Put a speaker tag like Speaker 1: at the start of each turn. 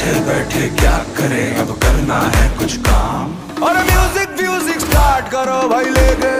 Speaker 1: बैठे बैठे क्या करें? अब करना है कुछ काम।
Speaker 2: और म्यूज़िक म्यूज़िक स्टार्ट करो भाई लेके